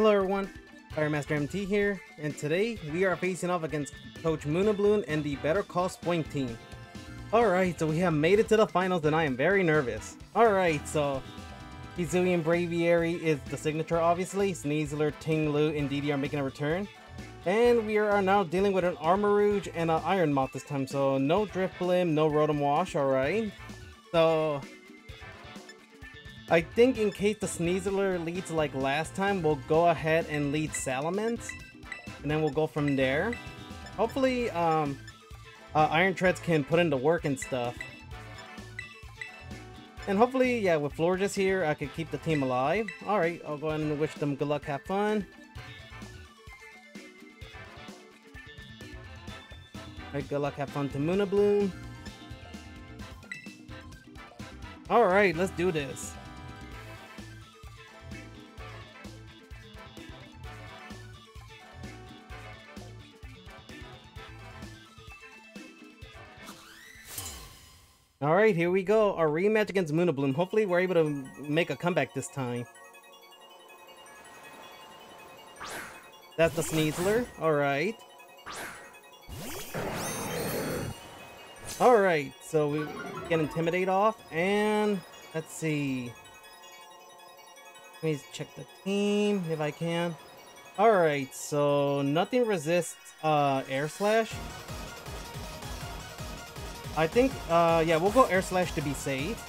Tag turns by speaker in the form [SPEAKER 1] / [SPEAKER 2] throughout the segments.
[SPEAKER 1] Hello everyone, Fire Master MT here, and today we are facing off against Coach Moonabloom and the Better Call Spoink team. Alright, so we have made it to the finals and I am very nervous. Alright, so Hisuian Braviary is the signature obviously, Sneasler, Ting-Lu, and Didi are making a return. And we are now dealing with an Armarouge and an Iron Moth this time, so no Drifblim, no Rotom Wash, alright. So, I think in case the Sneasler leads like last time, we'll go ahead and lead Salamence. And then we'll go from there. Hopefully, um, uh, Iron Treads can put in the work and stuff. And hopefully, yeah, with Florges here, I could keep the team alive. Alright, I'll go ahead and wish them good luck, have fun. Alright, good luck, have fun to Moonabloom. Alright, let's do this. Alright, here we go. Our rematch against Moonabloom. Hopefully we're able to make a comeback this time. That's the Sneasler. Alright. Alright, so we get Intimidate off, and let's see. Let me check the team, if I can. Alright, so nothing resists uh, Air Slash. I think, uh, yeah, we'll go Air Slash to be safe.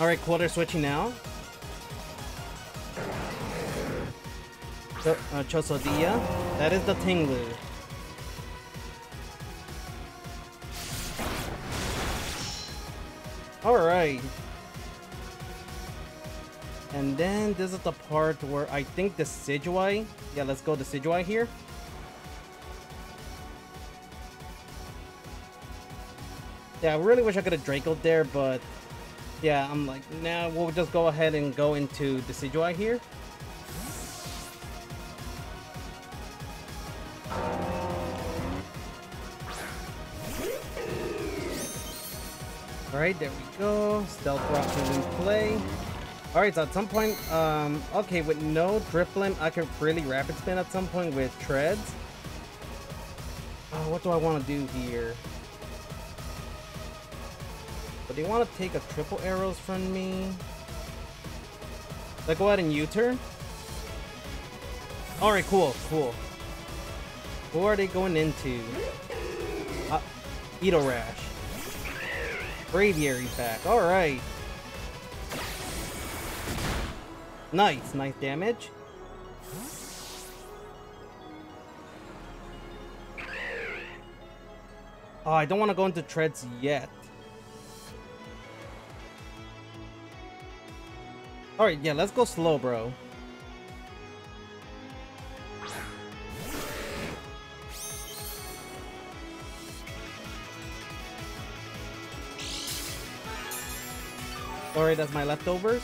[SPEAKER 1] Alright, quarter switching now. So, uh. That is the Ting-Lu. Alright. And then this is the part where I think the Decidueye. Yeah, let's go Decidueye here. Yeah, I really wish I could have Draco there, but yeah, I'm like, nah, we'll just go ahead and go into Decidueye here. Alright, there we go. Stealth Rock is in play. Alright, so at some point, um, okay, with no Drifblim, I can really Rapid Spin at some point with Treads. Oh, what do I want to do here? They want to take a triple arrows from me. Let's go ahead and U-turn. Alright, cool, cool. Who are they going into? Uh, Rash. Braviary back. Alright. Nice, nice damage. Oh, I don't want to go into treads yet. Alright, yeah, let's go Slowbro. Alright, that's my leftovers.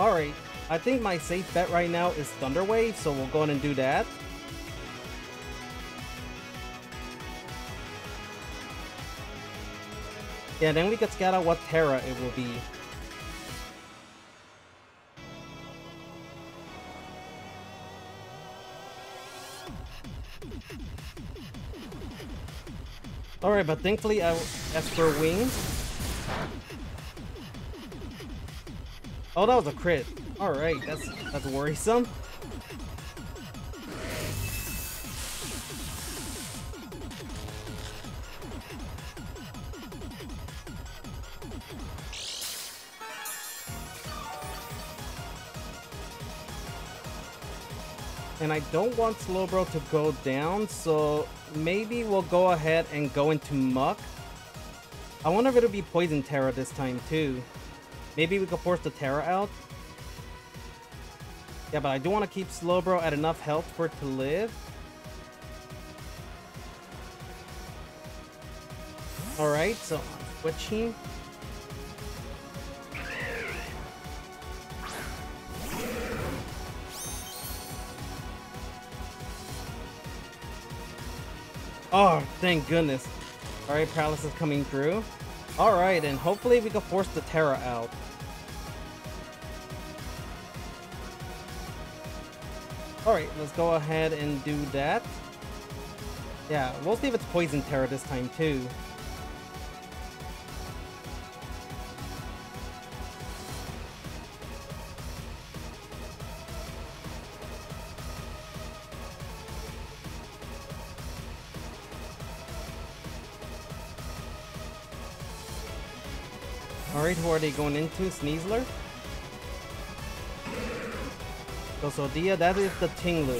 [SPEAKER 1] Alright, I think my safe bet right now is Thunder Wave, so we'll go ahead and do that. Yeah, then we can scout out what Tera it will be. Alright, but thankfully I asked for wings. Oh, that was a crit. Alright, that's that's worrisome. And I don't want Slowbro to go down, so maybe we'll go ahead and go into Muk. I wonder if it'll be Poison Tera this time too. Maybe we could force the Tera out. Yeah, but I do want to keep Slowbro at enough health for it to live. Alright, so switching. Oh, thank goodness. Alright, Palace is coming through. Alright, and hopefully we can force the Tera out. Alright, let's go ahead and do that. Yeah, we'll see if it's Poison Tera this time too. Alright, who are they going into? Sneasler? So, so Dia, that is the Ting-Lu.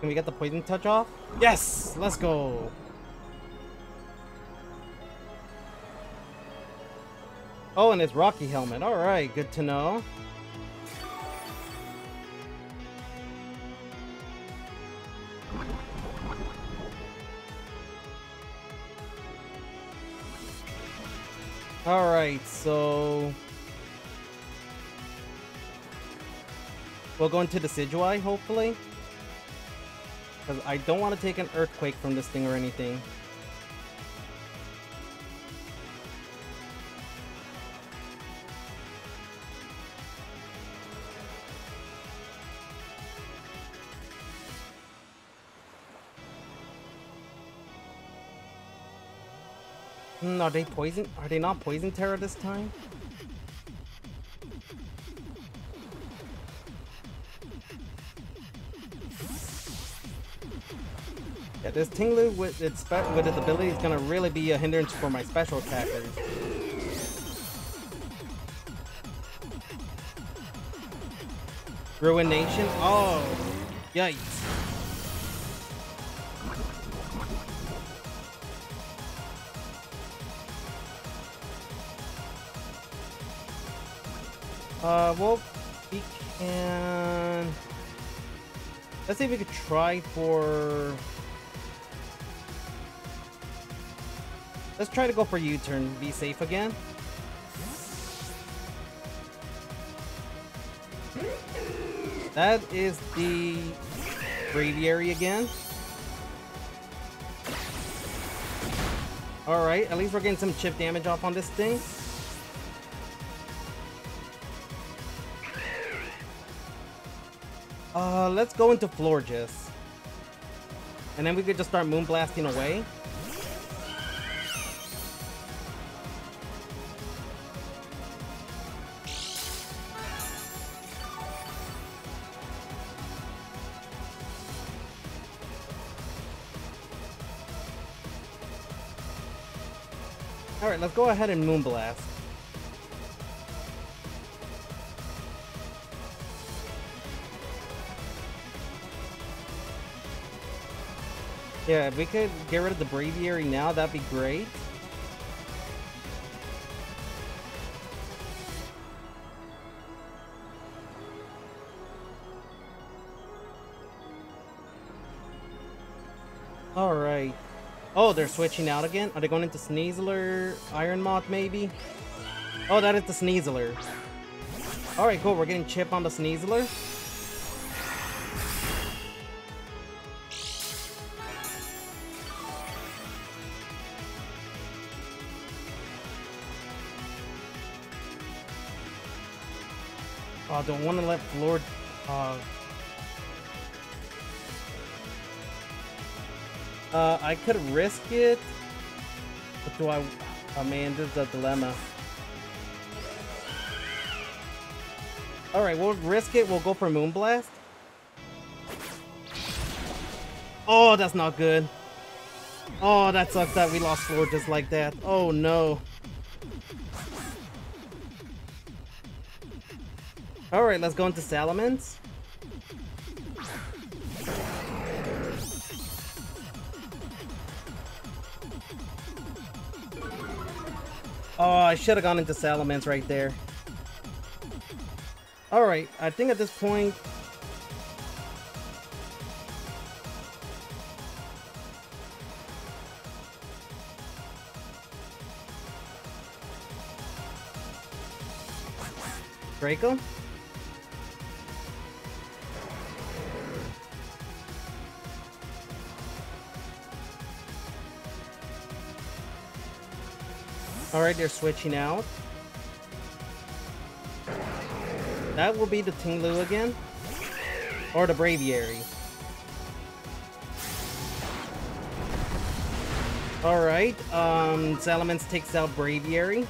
[SPEAKER 1] Can we get the poison touch off? Yes! Let's go! Oh, and it's Rocky Helmet. Alright, good to know. So... We'll go into the Decidueye, hopefully. Because I don't want to take an Earthquake from this thing or anything. Hmm, are they poison? Are they not poison Tera this time? Yeah, this Ting-Lu with its with its ability is gonna really be a hindrance for my special attackers. Ruination? Oh, yikes. Uh, well, we can... Let's see if we could try for... Let's try to go for U-turn, be safe again. That is the Braviary again. Alright, at least we're getting some chip damage off on this thing. Uh, let's go into Florges. And then we could just start moonblasting away. Alright, let's go ahead and moonblast. Yeah, if we could get rid of the Braviary now, that'd be great. Alright. Oh, they're switching out again? Are they going into Sneasler, Iron Moth, maybe? Oh, that is the Sneasler. Alright, cool. We're getting chip on the Sneasler. Oh, don't want to let Lord. Uh, uh, I could risk it. But do I? Oh man, this is a dilemma. Alright, we'll risk it. We'll go for Moonblast. Oh, that's not good. Oh, that sucks that we lost Floor just like that. Oh no. Alright, let's go into Salamence. Oh, I should have gone into Salamence right there. Alright, I think at this point... Draco? Alright, they're switching out. That will be the Ting-Lu again. Or the Braviary. Alright, um, Salamence takes out Braviary.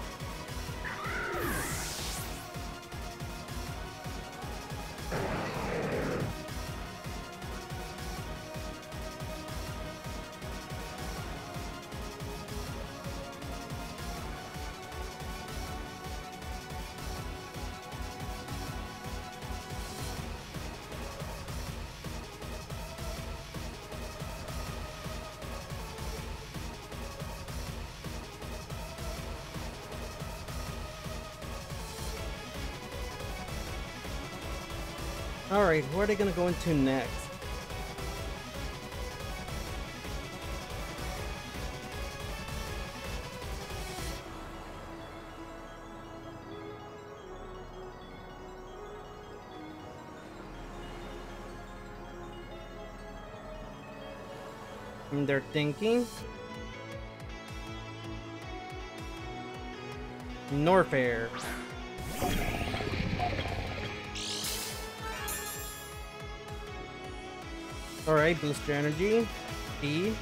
[SPEAKER 1] Alright, where are they gonna go into next? They're thinking. Norfair. Alright, Booster Energy. B.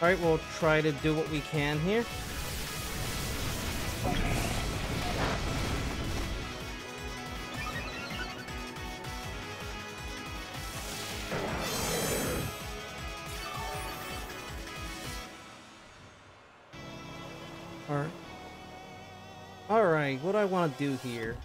[SPEAKER 1] Alright, we'll try to do what we can here. Do here?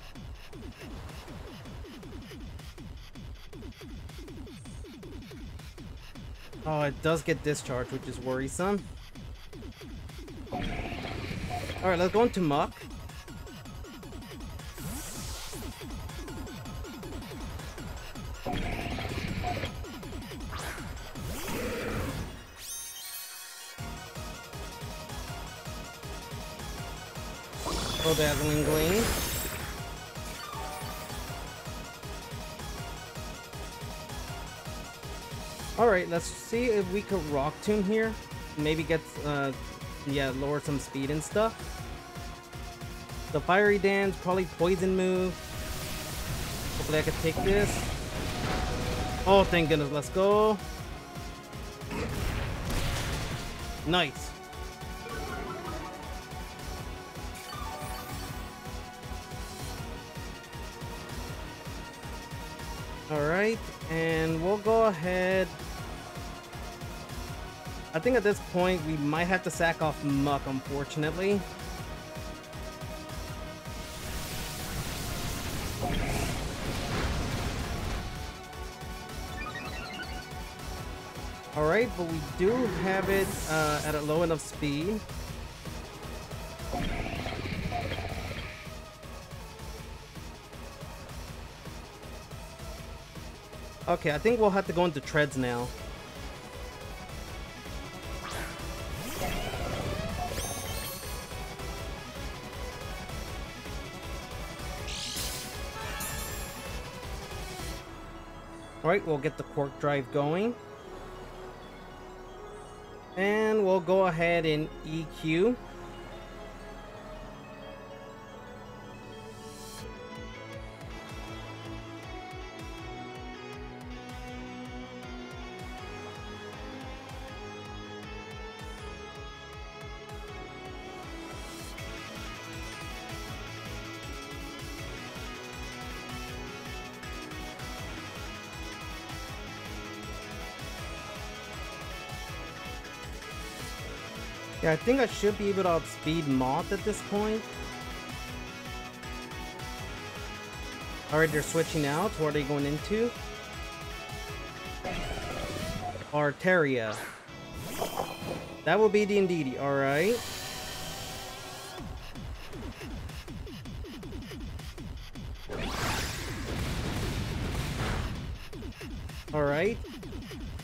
[SPEAKER 1] Oh, it does get discharged, which is worrisome. Alright, let's go into. Oh, Dazzling Gleam. Alright, let's see if we could Rock Tomb here. Maybe get, uh, yeah, lower some speed and stuff. The Fiery Dance, probably Poison move. Hopefully I can take this. Oh, thank goodness, let's go. Nice. Alright, and we'll go ahead. I think at this point we might have to sack off Muk, unfortunately. Alright, but we do have it uh, at a low enough speed. Okay, I think we'll have to go into treads now. Alright, we'll get the Quark Drive going. And we'll go ahead and EQ. Yeah, I think I should be able to outspeed Moth at this point. Alright, they're switching out. What are they going into? Arteria. That will be the Indeedee, alright. Alright.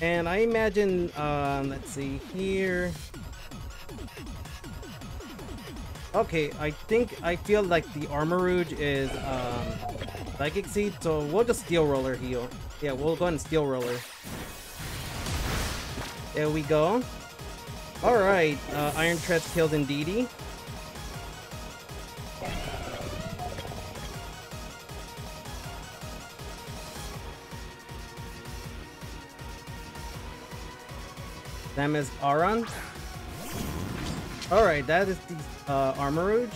[SPEAKER 1] And I imagine, um, let's see here. Okay, I think, I feel like the Armarouge is, um, Psychic Seed, so we'll just Steel Roller heal. Yeah, we'll go ahead and Steel Roller. There we go. Alright, uh, Iron Treads killed Indeedee. Them is Aron. Alright, that is the uh, Armarouge.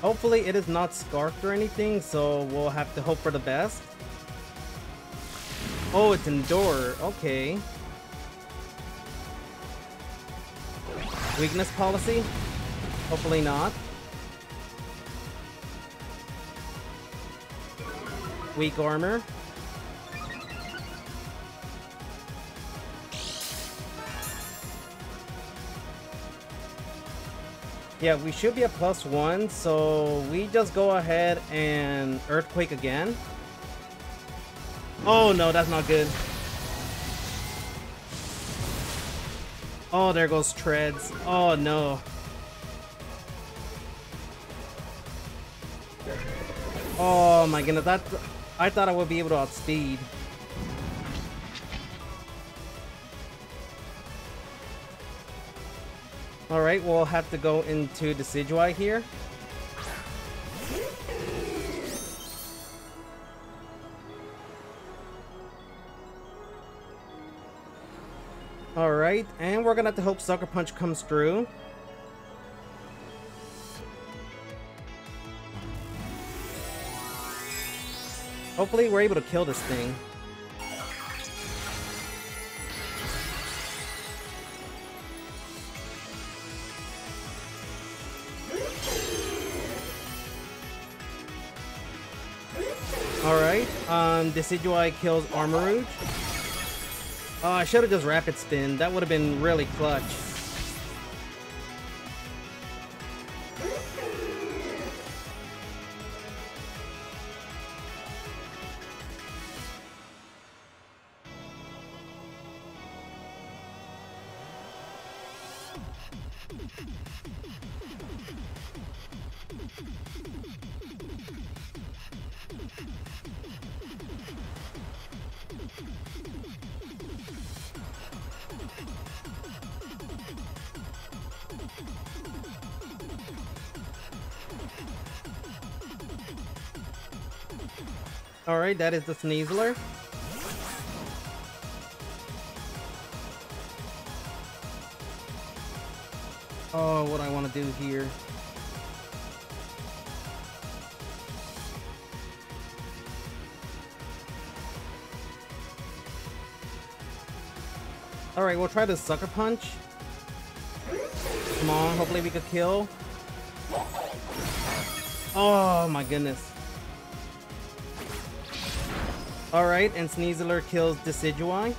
[SPEAKER 1] Hopefully it is not scarfed or anything, so we'll have to hope for the best. Oh, it's Endure. Okay. Weakness policy? Hopefully not. Weak armor. Yeah, we should be a plus one, so we just go ahead and Earthquake again. Oh no, that's not good. Oh, there goes Treads. Oh no. Oh my goodness, that I thought I would be able to outspeed. Alright, we'll have to go into Decidueye here. Alright, and we're gonna have to hope Sucker Punch comes through. Hopefully we're able to kill this thing. Alright, um, Decidueye kills Armarouge. Oh, I should have just Rapid Spin. That would have been really clutch. Alright, that is the Sneasler. Oh, what I want to do here. Alright, we'll try the Sucker Punch. Come on, hopefully we could kill. Oh my goodness. Alright, and Sneasler kills Decidueye.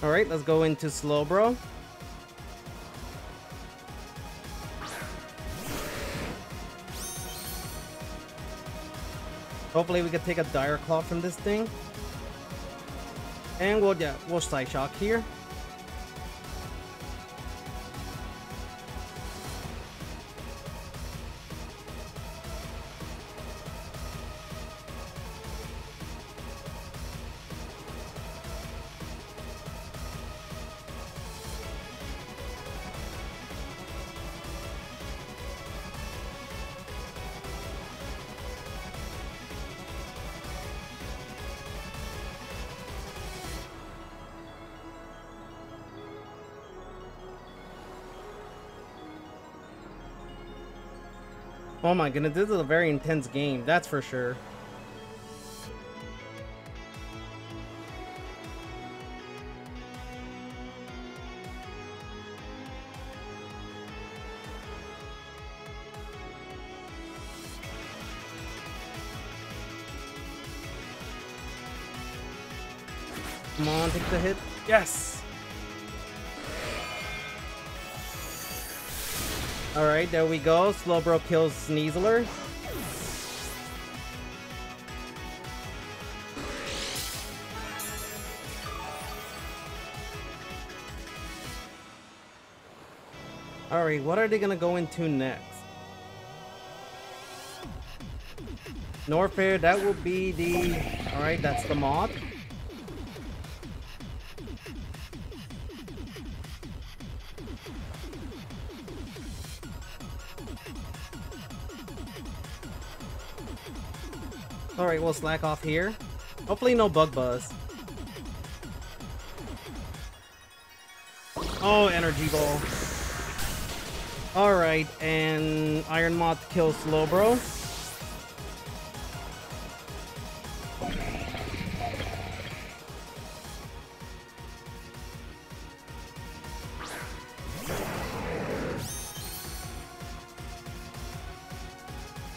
[SPEAKER 1] Alright, let's go into Slowbro. Hopefully we can take a Dire Claw from this thing. And we'll, yeah, we'll Psyshock here. Oh my goodness, this is a very intense game, that's for sure. Come on, take the hit. Yes! Alright, there we go. Slowbro kills Sneasler. Alright, what are they gonna go into next? Norfair, that will be the... Alright, that's the mod. Alright, we'll slack off here. Hopefully no bug buzz. Oh, energy ball. Alright, and Iron Moth kills Slowbro.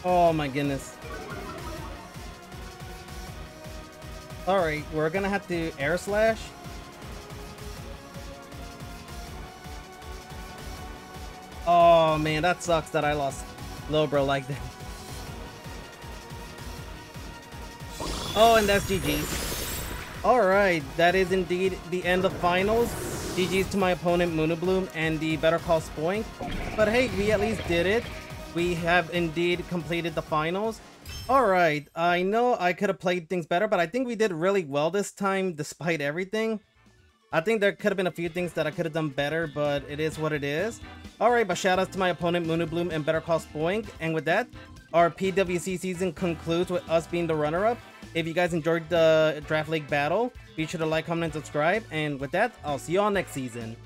[SPEAKER 1] Oh my goodness. Alright, we're gonna have to air slash. Oh man, that sucks that I lost Little Bro like that. Oh, and that's GG. Alright, that is indeed the end of finals. GG's to my opponent Moonabloom and the Better Call Spoink. But hey, we at least did it. We have indeed completed the finals. Alright, I know I could have played things better, but I think we did really well this time despite everything. I think there could have been a few things that I could have done better, but it is what it is. Alright, but shoutouts to my opponent Moonabloom and Better Call Spoink. And with that, our PWC season concludes with us being the runner-up. If you guys enjoyed the Draft League battle, be sure to like, comment, and subscribe. And with that, I'll see you all next season.